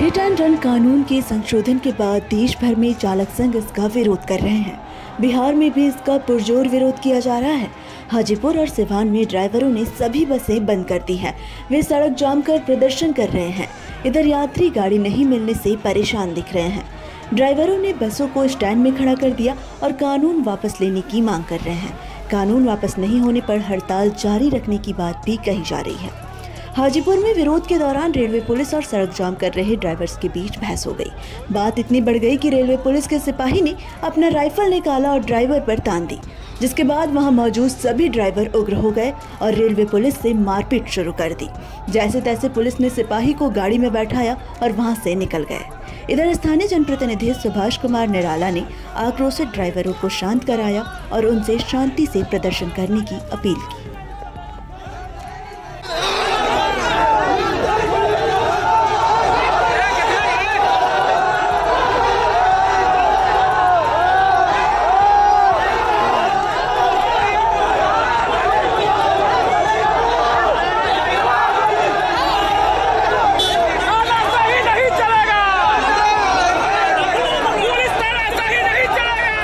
Hit and run कानून के संशोधन के बाद देश भर में चालक संघ इसका विरोध कर रहे हैं। बिहार में भी इसका पुरजोर विरोध किया जा रहा है। हाजीपुर और सिवान में ड्राइवरों ने सभी बसें बंद कर दी हैं। वे सड़क जाम कर प्रदर्शन कर रहे हैं। इधर यात्री गाड़ी नहीं मिलने से परेशान दिख रहे हैं। ड्राइवरों ने बसों को स्टैंड में खड़ा कर दिया और कानून वापस लेने की मांग कर रहे हैं। कानून वापस नहीं होने पर हड़ताल जारी रखने की बात भी कही जा रही है। हाजीपुर में विरोध के दौरान रेलवे पुलिस और सड़क जाम कर रहे ड्राइवर्स के बीच बहस हो गई। बात इतनी बढ़ गई कि रेलवे पुलिस के सिपाही ने अपना राइफल निकाला और ड्राइवर पर तान दी, जिसके बाद वहाँ मौजूद सभी ड्राइवर उग्र हो गए और रेलवे पुलिस से मारपीट शुरू कर दी। जैसे तैसे पुलिस ने सिपाही को गाड़ी में बैठाया और वहाँ से निकल गए। इधर स्थानीय जनप्रतिनिधि सुभाष कुमार निराला ने आक्रोशित ड्राइवरों को शांत कराया और उनसे शांति से प्रदर्शन करने की अपील की खाना सही नहीं चलेगा पुलिस तरह सही नहीं चलेगा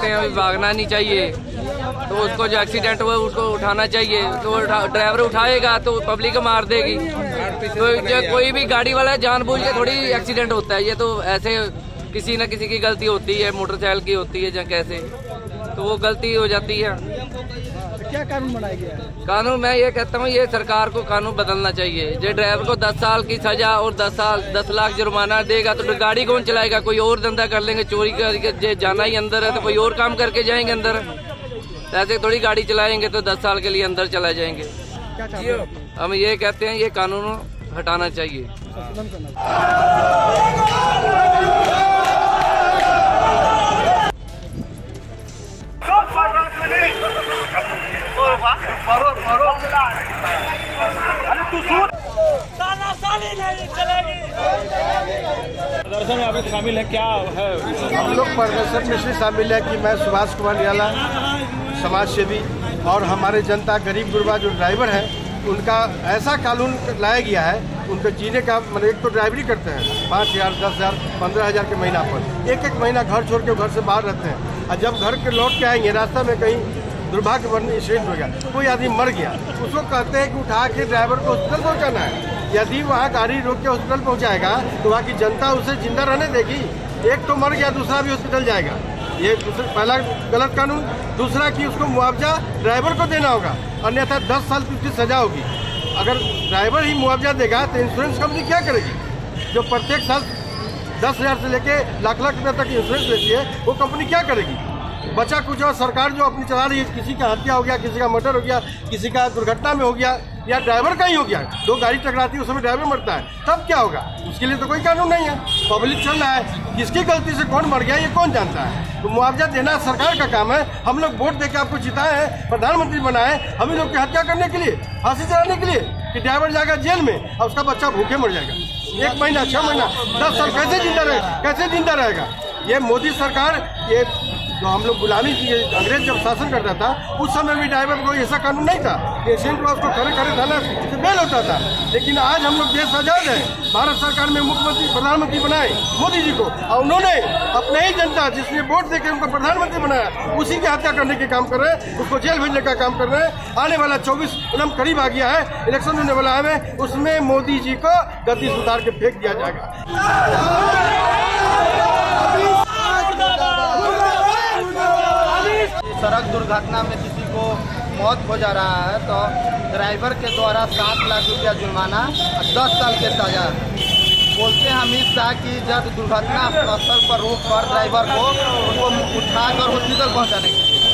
कहते हैं अभी भागना नहीं चाहिए। तो उसको जो एक्सीडेंट हुआ, उसको उठाना चाहिए। तो उठा- ड्राइवर उठाएगा तो पब्लिक मार देगी। तो जो कोई भी गाड़ी वाला जानबूझ के थोड़ी एक्सीडेंट होता है। ये तो ऐसे किसी न किसी की गलती होती है मोटरसाइकिल की होती है, या कैसे। तो वो गलती हो जाती है। क्या कानून बनाया गया है? कानून मैं ये कहता हूँ ये सरकार को कानून बदलना चाहिए। जो ड्राइवर को 10 साल की सजा और 10 साल 10 लाख जुर्माना देगा तो गाड़ी कौन चलाएगा? कोई और धंधा कर लेंगे चोरी करके जे जाना ही अंदर है तो कोई और काम करके जाएँगे अंदर। ऐसे थोड़ी गाड़ी चलाएँगे तो 10 साल के लिए अंदर चला जाएँगे। हम ये कहते हैं ये कानून हटाना चाहिए। संशोधन करना चाहिए। प्रदर्शन में शामिल है, क्या है हम लोग प्रदर्शन में इसलिए शामिल है कि मैं सुभाष कुमार निराला समाज सेवी और हमारे जनता गरीब गुरबा जो ड्राइवर है, उनका ऐसा कानून लाया गया है, उनको जीने का मतलब एक तो ड्राइवरी करते हैं, पाँच हज़ार, दस हज़ार, पंद्रह हज़ार के महीना पर एक एक महीना घर छोड़ के घर से बाहर रहते हैं और जब घर के लौट के आएँगे, रास्ता में कहीं दुर्भाग्यपूर्ण एक्सीडेंट हो गया। कोई आदमी मर गया, उसको कहते हैं कि उठा के ड्राइवर को हॉस्पिटल पहुँचाना है। यदि वहाँ गाड़ी रोक के हॉस्पिटल पहुंचाएगा तो वहाँ की जनता उसे ज़िंदा रहने देगी। एक तो मर गया, दूसरा भी हॉस्पिटल जाएगा। ये पहला गलत कानून, दूसरा कि उसको मुआवजा ड्राइवर को देना होगा। अन्यथा दस साल की उसकी सजा होगी। अगर ड्राइवर ही मुआवजा देगा तो इंश्योरेंस कंपनी क्या करेगी? जो प्रत्येक साल दस हज़ार से लेके लाख लाख रुपये तक इंश्योरेंस लेती है, वो कंपनी क्या करेगी? बचा कुछ और सरकार जो अपनी चला रही है, किसी का हत्या हो गया, किसी का मर्डर हो गया, किसी का दुर्घटना में हो गया, या ड्राइवर का ही हो गया, दो गाड़ी टकराती है उसमें ड्राइवर मरता है, तब क्या होगा? उसके लिए तो कोई कानून नहीं है। पब्लिक चल रहा है, किसकी गलती से कौन मर गया, ये कौन जानता है? तो मुआवजा देना सरकार का काम है, हम लोग वोट देकर आपको जिताए हैं, प्रधानमंत्री बनाए हम लोग की हत्या करने के लिए, फांसी चलाने के लिए, कि ड्राइवर जाएगा जेल में, और उसका बच्चा भूखे मर जाएगा। एक महीना, छह महीना, दस साल कैसे ज़िंदा रहेगा कैसे ज़िंदा रहेगा? ये मोदी सरकार, ये जो हम लोग गुलामी की अंग्रेज़ जब शासन करता था, उस समय भी ड्राइवर को ऐसा कानून नहीं था एशियन क्रॉस को खड़े खड़े थाना से बेल होता था। लेकिन आज हम लोग देश आज़ाद है। भारत सरकार में मुख्यमंत्री, प्रधानमंत्री बनाए मोदी जी को, और उन्होंने अपने ही जनता जिसने वोट देकर उनको प्रधानमंत्री बनाया, उसी की हत्या करने के काम कर रहे हैं, उसको जेल भेजने का काम कर रहे हैं। आने वाला चौबीस कदम करीब आ गया है, इलेक्शन होने वाला है, उसमें मोदी जी को गति सुधार के फेंक दिया जाएगा। दुर्घटना में किसी को मौत हो जा रहा है तो ड्राइवर के द्वारा सात लाख रुपया जुर्माना और दस साल के सजा। बोलते हैं अमित शाह की जब दुर्घटना स्थल पर रोक कर ड्राइवर को उनको उठाकर हॉस्पिटल पहुँचाने के लिए।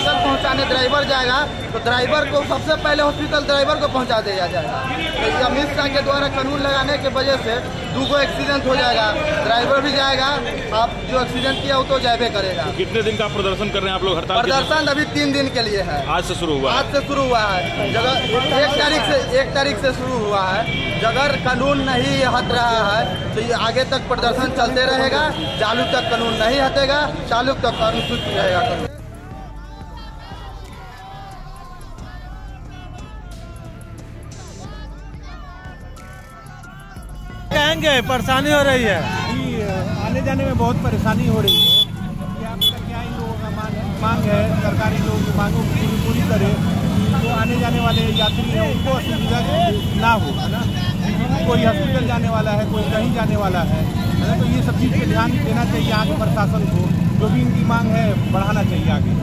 हॉस्पिटल पहुँचाने ड्राइवर जाएगा तो ड्राइवर को सबसे पहले हॉस्पिटल ड्राइवर को पहुँचा दिया जाएगा। तो अमित शाह के द्वारा कानून लगाने की वजह से दो गो एक्सीडेंट हो जाएगा। ड्राइवर भी जाएगा आप जो एक्सीडेंट किया वो तो जाए करेगा। कितने दिन का प्रदर्शन कर रहे हैं आप लोग हड़ताल प्रदर्शन अभी तीन दिन के लिए है। आज से शुरू हुआ आज से शुरू हुआ है। जगह एक तारीख से एक तारीख से शुरू हुआ है। अगर कानून नहीं हट रहा है तो ये आगे तक प्रदर्शन चलते रहेगा। चालू तक कानून नहीं हटेगा चालू तक अनुसूचित रहेगा। कहेंगे परेशानी हो रही है। आने जाने में बहुत परेशानी हो रही है। क्या इन लोगों का मांग है? सरकारी लोगों की मांगों को पूरी पूरी करें जो आने जाने वाले यात्री हैं उनको असुविधा ना हो है ना? कोई हॉस्पिटल जाने वाला है कोई कहीं जाने वाला है है ना? तो ये सब चीज़ पे ध्यान देना चाहिए आगे प्रशासन को। जो भी इनकी मांग है बढ़ाना चाहिए आगे।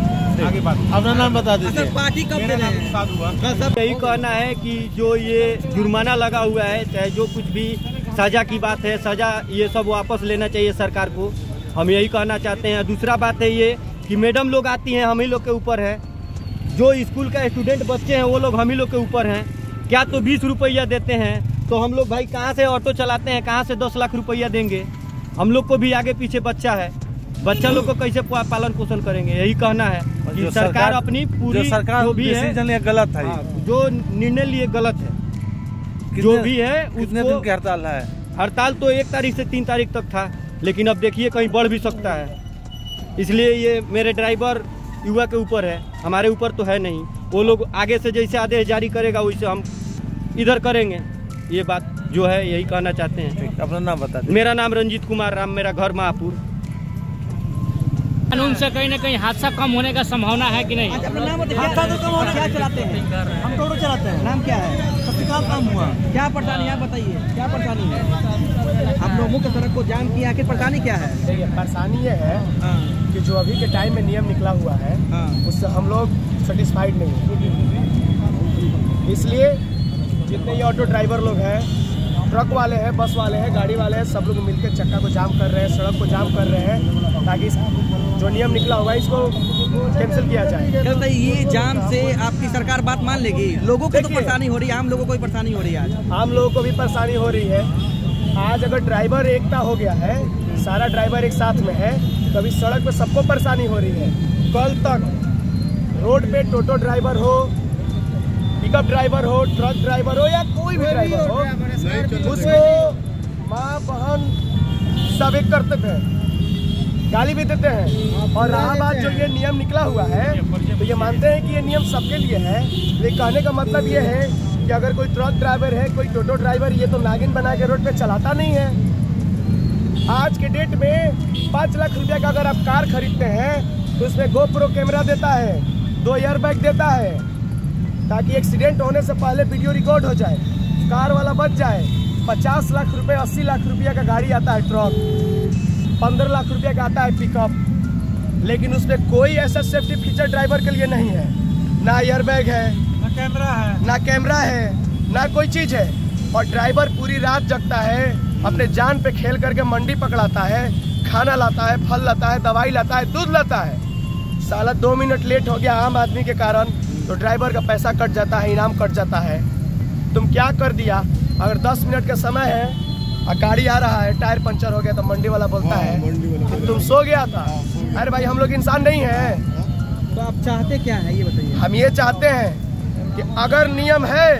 आगे बात। अपना नाम बता दीजिए। पार्टी कब मेरा नाम साधु हुआ यही कहना है कि जो ये जुर्माना लगा हुआ है चाहे जो कुछ भी सजा की बात है सजा ये सब वापस लेना चाहिए सरकार को। हम यही कहना चाहते हैं। दूसरा बात है ये कि मैडम लोग आती हैं हम ही लोग के ऊपर है। जो स्कूल का स्टूडेंट बच्चे हैं वो लोग हम ही लोग के ऊपर हैं। क्या तो बीस रुपया देते हैं? तो हम लोग भाई कहाँ से ऑटो चलाते हैं? कहाँ से दस लाख रुपया देंगे? हम लोग को भी आगे पीछे बच्चा है। बच्चा लोग को कैसे पालन पोषण करेंगे? यही कहना है कि सरकार, सरकार- अपनी पूरी जो सरकार जो भी है गलत है हाँ, जो निर्णय लिए गलत है। जो भी है कितने दिन की हड़ताल है? हड़ताल तो एक तारीख से तीन तारीख तक था लेकिन अब देखिए कहीं बढ़ भी सकता है। इसलिए ये मेरे ड्राइवर युवा के ऊपर है हमारे ऊपर तो है नहीं। वो लोग आगे से जैसे आदेश जारी करेगा वैसे हम इधर करेंगे। ये बात जो है यही कहना चाहते हैं। अपना नाम बता मेरा नाम रंजीत कुमार राम मेरा घर महापुर। कानून से कहीं ना कहीं हादसा कम होने का संभावना है कि नहीं? हादसा तो कम होना क्या चलाते हैं। हम टोटो चलाते हैं। नाम क्या है? सत्यकाल काम हुआ। क्या परेशानी है? बताइए। क्या परेशानी है? आप लोग मुख्य सड़क को जाम किया आखिर परेशानी क्या है? परेशानी ये है कि जो अभी के टाइम में नियम निकला हुआ है उससे हम लोग सेटिस्फाइड नहीं हैं। इसलिए जितने ये ऑटो ड्राइवर लोग हैं ट्रक वाले हैं बस वाले हैं गाड़ी वाले हैं सब लोग मिलकर चक्का को जाम कर रहे हैं सड़क को जाम कर रहे हैं ताकि जो नियम निकला होगा इसको कैंसिल किया जाए। क्या ये जाम से आपकी सरकार बात मान लेगी। लोगों को तो परेशानी हो रही है आम लोगों को कोई परेशानी हो रही है आज। आम लोगों को भी परेशानी हो रही है। आज अगर ड्राइवर एकता हो गया है सारा ड्राइवर एक साथ में है तो अभी सड़क पे सबको परेशानी हो रही है। कल तक रोड पे टोटो ड्राइवर हो पिकअप ड्राइवर हो ट्रक ड्राइवर हो या कोई भी ड्राइवर हो उसको माँ बहन सब एक करते थे। गाली भी देते हैं। और रहा बात जो ये नियम निकला हुआ है तो ये मानते हैं कि ये नियम सबके लिए है, लेकिन कहने का मतलब ये है कि अगर कोई ट्रक ड्राइवर है, कोई टोटो ड्राइवर ये तो नागिन बना के रोड पे चलाता नहीं है। आज के डेट में पाँच लाख रुपया का अगर आप कार खरीदते हैं तो उसमें गोप्रो कैमरा देता है, दो एयर बैग देता है, ताकि एक्सीडेंट होने से पहले वीडियो रिकॉर्ड हो जाए, कार वाला बच जाए। पचास लाख रुपये, अस्सी लाख रुपया का गाड़ी आता है ट्रक पंद्रह लाख रुपया का आता है पिकअप लेकिन उसमें कोई ऐसा सेफ्टी फीचर ड्राइवर के लिए नहीं है। ना एयर बैग है कैमरा है। ना कैमरा है ना कोई चीज़ है। और ड्राइवर पूरी रात जगता है अपने जान पे खेल करके मंडी पकड़ाता है खाना लाता है फल लाता है दवाई लाता है दूध लाता है। साला दो मिनट लेट हो गया आम आदमी के कारण तो ड्राइवर का पैसा कट जाता है इनाम कट जाता है। तुम क्या कर दिया? अगर दस मिनट का समय है गाड़ी आ रहा है टायर पंचर हो गया तो मंडी वाला बोलता है कि तुम सो गया था। अरे भाई हम लोग इंसान नहीं हैं। तो आप चाहते क्या है ये बताइए। हम ये चाहते हैं कि अगर नियम है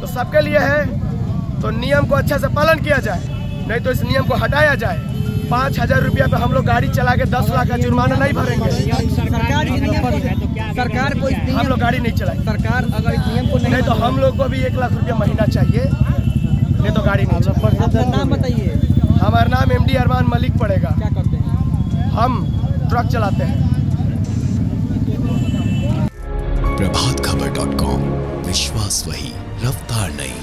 तो सबके लिए है तो नियम को अच्छे से पालन किया जाए। नहीं तो इस नियम को हटाया जाए। पाँच हज़ार रुपया पे हम लोग गाड़ी चला के दस लाख का जुर्माना नहीं भरेंगे। सरकार को हम लोग गाड़ी नहीं चलाए सरकार अगर इस नियम को नहीं नहीं तो हम लोग को भी एक लाख रुपया महीना चाहिए। नहीं तो गाड़ी नहीं आपका अपना नाम बताइए। हमारा नाम एम डी अरमान मलिक पड़ेगा। क्या करते हैं? हम ट्रक चलाते हैं। प्रभात खबर डॉट कॉम विश्वास वही रफ्तार नहीं